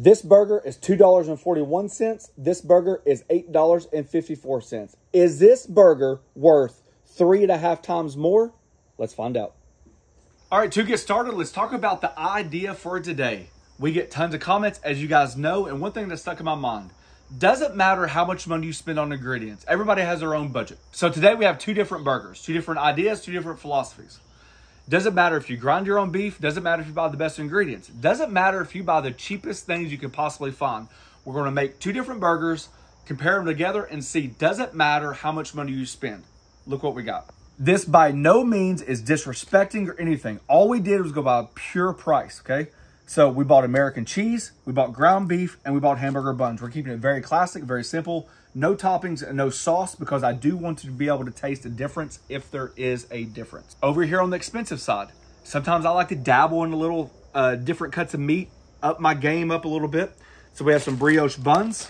This burger is $2.41. This burger is $8.54. Is this burger worth three and a half times more? Let's find out. All right, to get started, let's talk about the idea for today. We get tons of comments, as you guys know, and one thing that stuck in my mind doesn't matter how much money you spend on ingredients. Everybody has their own budget. So today we have two different burgers, two different ideas, two different philosophies. Doesn't matter if you grind your own beef. Doesn't matter if you buy the best ingredients. Doesn't matter if you buy the cheapest things you can possibly find. We're going to make two different burgers, compare them together, and see. Doesn't matter how much money you spend. Look what we got. This by no means is disrespecting or anything. All we did was go by pure price, okay? So we bought American cheese, we bought ground beef, and we bought hamburger buns. We're keeping it very classic, very simple. No toppings and no sauce because I do want to be able to taste the difference if there is a difference. Over here on the expensive side, sometimes I like to dabble in a little uh, different cuts of meat, up my game up a little bit. So we have some brioche buns,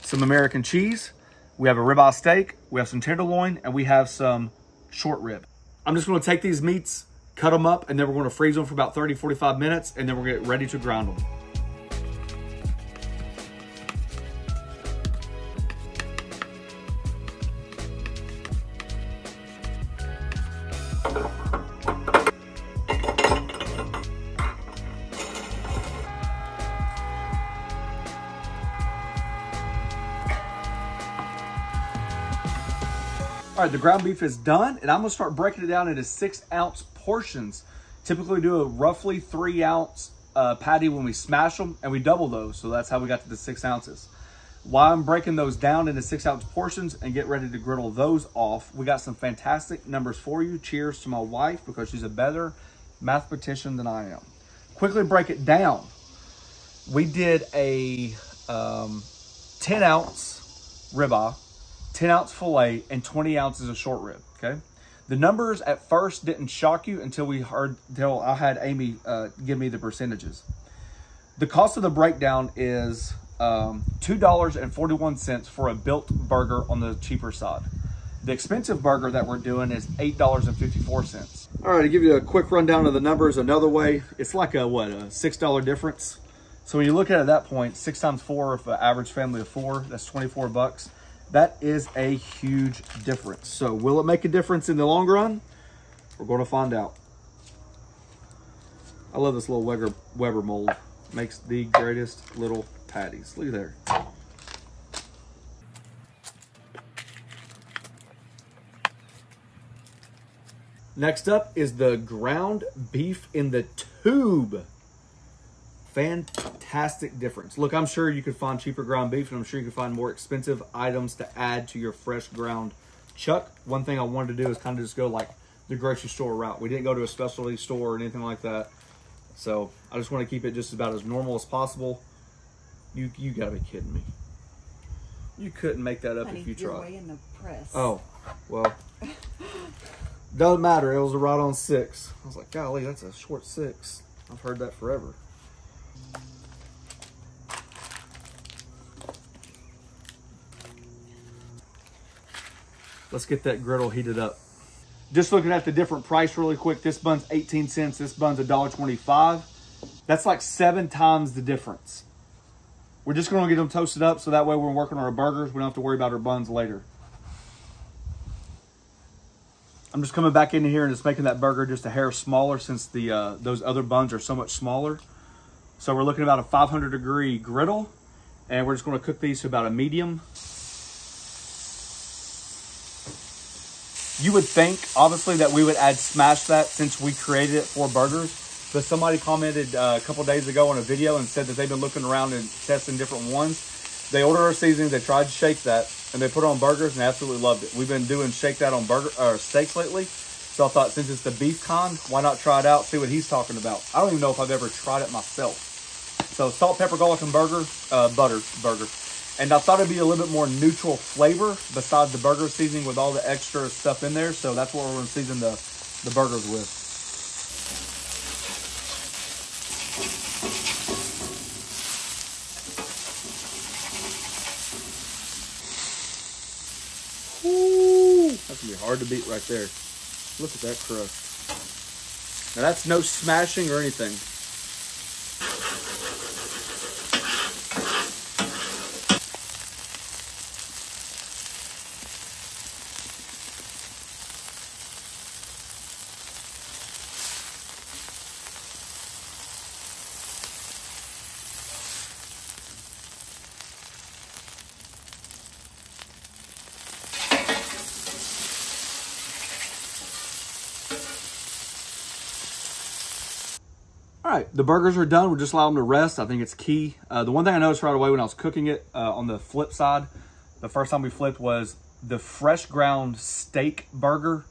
some American cheese, we have a ribeye steak, we have some tenderloin, and we have some short rib. I'm just gonna take these meats, cut them up, and then we're gonna freeze them for about 30, 45 minutes, and then we're gonna get ready to grind them. All right, the ground beef is done, and I'm gonna start breaking it down into six ounce portions. Typically do a roughly three ounce uh, patty when we smash them, and we double those, so that's how we got to the six ounces. While I'm breaking those down into six ounce portions and get ready to griddle those off, we got some fantastic numbers for you. Cheers to my wife because she's a better mathematician than I am. Quickly break it down. We did a um, 10 ounce ribeye, 10 ounce filet, and 20 ounces of short rib, okay? The numbers at first didn't shock you until we heard, until I had Amy uh, give me the percentages. The cost of the breakdown is um, $2.41 for a built burger on the cheaper side. The expensive burger that we're doing is $8.54. All right, to give you a quick rundown of the numbers another way, it's like a, what, a $6 difference. So when you look at it at that point, six times four for an average family of four, that's 24 bucks. That is a huge difference. So will it make a difference in the long run? We're going to find out. I love this little Weber, Weber mold. Makes the greatest little patties. Look at there. Next up is the ground beef in the tube. Fantastic difference. Look, I'm sure you could find cheaper ground beef and I'm sure you could find more expensive items to add to your fresh ground chuck. One thing I wanted to do is kind of just go like the grocery store route. We didn't go to a specialty store or anything like that. So I just want to keep it just about as normal as possible. You you gotta be kidding me. You couldn't make that up Honey, if you tried. way in the press. Oh, well. Doesn't matter. It was a right on six. I was like, golly, that's a short six. I've heard that forever. Let's get that griddle heated up. Just looking at the different price really quick. This bun's 18 cents. This bun's $1.25. That's like seven times the difference. We're just going to get them toasted up so that way when we're working on our burgers, we don't have to worry about our buns later. I'm just coming back in here and just making that burger just a hair smaller since the uh, those other buns are so much smaller. So we're looking about a 500 degree griddle and we're just going to cook these to about a medium. You would think, obviously, that we would add smash that since we created it for burgers. But somebody commented uh, a couple days ago on a video and said that they've been looking around and testing different ones. They ordered our seasoning. they tried to shake that, and they put it on burgers and absolutely loved it. We've been doing shake that on burger or steaks lately. So I thought since it's the beef con, why not try it out, see what he's talking about. I don't even know if I've ever tried it myself. So salt, pepper, garlic, and burger, uh, butter burger. And I thought it'd be a little bit more neutral flavor besides the burger seasoning with all the extra stuff in there. So that's what we're gonna season the, the burgers with. Ooh, that's gonna be hard to beat right there. Look at that crust. Now that's no smashing or anything. Right, the burgers are done. We'll just allow them to rest. I think it's key. Uh, the one thing I noticed right away when I was cooking it uh, on the flip side, the first time we flipped was the fresh ground steak burger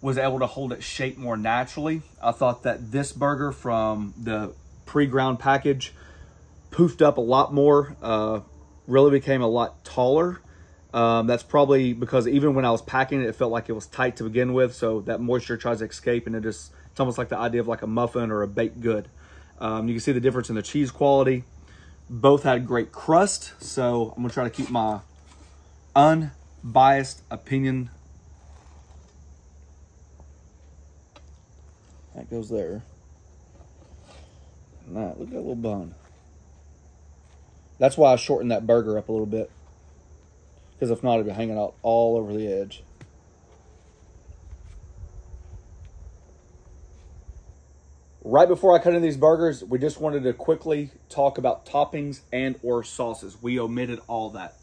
was able to hold its shape more naturally. I thought that this burger from the pre-ground package poofed up a lot more, uh, really became a lot taller. Um, that's probably because even when I was packing it, it felt like it was tight to begin with. So that moisture tries to escape and it just, it's almost like the idea of like a muffin or a baked good. Um, you can see the difference in the cheese quality. Both had great crust. So I'm gonna try to keep my unbiased opinion. That goes there. Nah, look at that little bun. That's why I shortened that burger up a little bit. Because if not, it'd be hanging out all over the edge. Right before I cut in these burgers, we just wanted to quickly talk about toppings and or sauces. We omitted all that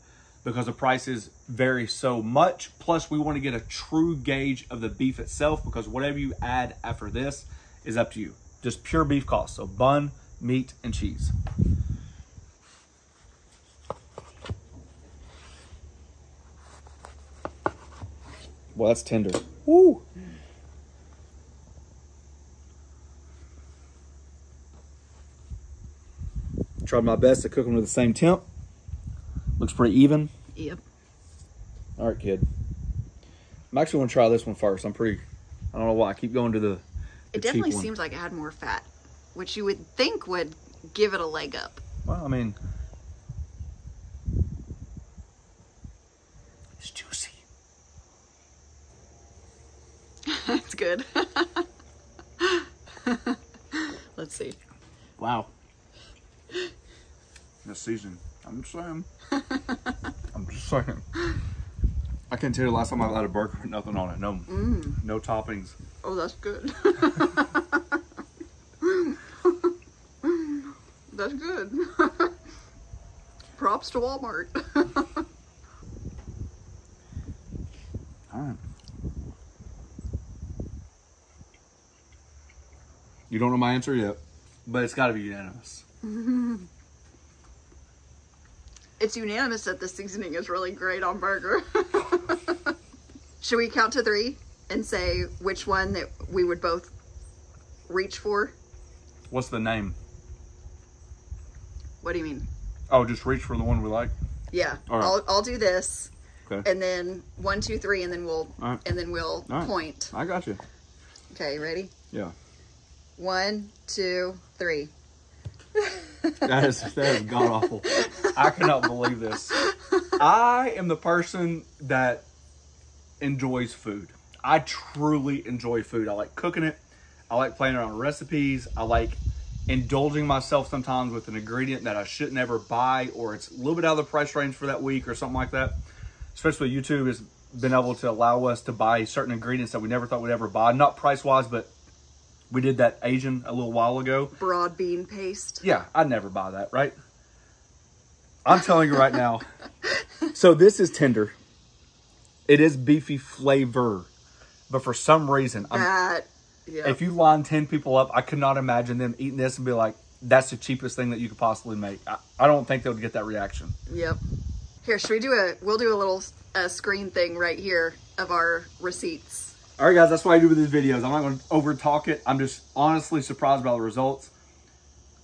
because the prices vary so much. Plus, we want to get a true gauge of the beef itself because whatever you add after this is up to you. Just pure beef cost. So bun, meat, and cheese. Well, that's tender. Woo! Tried my best to cook them to the same temp. Looks pretty even. Yep. All right, kid. I'm actually going to try this one first. I'm pretty, I don't know why. I keep going to the, the It definitely seems like it had more fat, which you would think would give it a leg up. Well, I mean, it's juicy. That's good. Let's see. Wow. The season. I'm just saying. I'm just saying. I can't tell you the last time I had a burger with nothing on it. No, mm. no toppings. Oh, that's good. that's good. Props to Walmart. All right. You don't know my answer yet, but it's got to be unanimous. It's unanimous that the seasoning is really great on burger. Should we count to three and say which one that we would both reach for? What's the name? What do you mean? Oh, just reach for the one we like. Yeah, All right. I'll I'll do this, Okay. and then one, two, three, and then we'll right. and then we'll right. point. I got you. Okay, ready? Yeah. One, two, three. That is that is god awful. I cannot believe this. I am the person that enjoys food. I truly enjoy food. I like cooking it. I like playing around recipes. I like indulging myself sometimes with an ingredient that I shouldn't ever buy or it's a little bit out of the price range for that week or something like that. Especially YouTube has been able to allow us to buy certain ingredients that we never thought we'd ever buy. Not price wise, but we did that Asian a little while ago. Broad bean paste. Yeah, I'd never buy that, right? I'm telling you right now. So this is tender. It is beefy flavor. But for some reason, I'm, That. Yeah. if you line 10 people up, I could not imagine them eating this and be like, that's the cheapest thing that you could possibly make. I, I don't think they would get that reaction. Yep. Here, should we do a? We'll do a little uh, screen thing right here of our receipts. All right, guys, that's what I do with these videos. I'm not going to over talk it. I'm just honestly surprised by the results.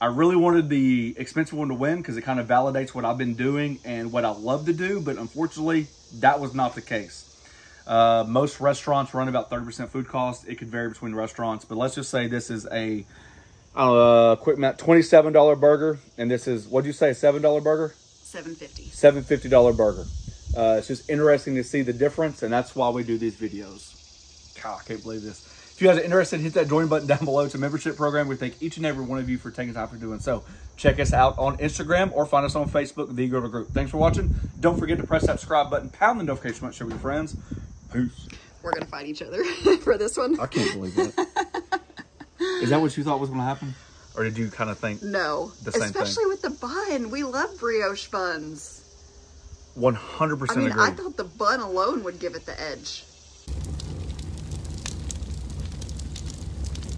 I really wanted the expensive one to win because it kind of validates what I've been doing and what I love to do, but unfortunately, that was not the case. Uh, most restaurants run about 30% food cost. It could vary between restaurants, but let's just say this is a uh, quick math, $27 burger, and this is, what'd you say, a $7 burger? Seven fifty. seven fifty dollar burger. Uh, it's just interesting to see the difference, and that's why we do these videos. God, I can't believe this. If you guys are interested, hit that join button down below. It's a membership program. We thank each and every one of you for taking time for doing so. Check us out on Instagram or find us on Facebook, The Grover Group. Thanks for watching. Don't forget to press that subscribe button, pound the notification button, share with your friends. Peace. We're gonna fight each other for this one. I can't believe that. Is that what you thought was going to happen? Or did you kind of think No, The same thing. especially with the bun. We love brioche buns. 100% I mean, agree? I thought the bun alone would give it the edge.